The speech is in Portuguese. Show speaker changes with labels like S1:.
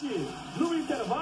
S1: No intervalo.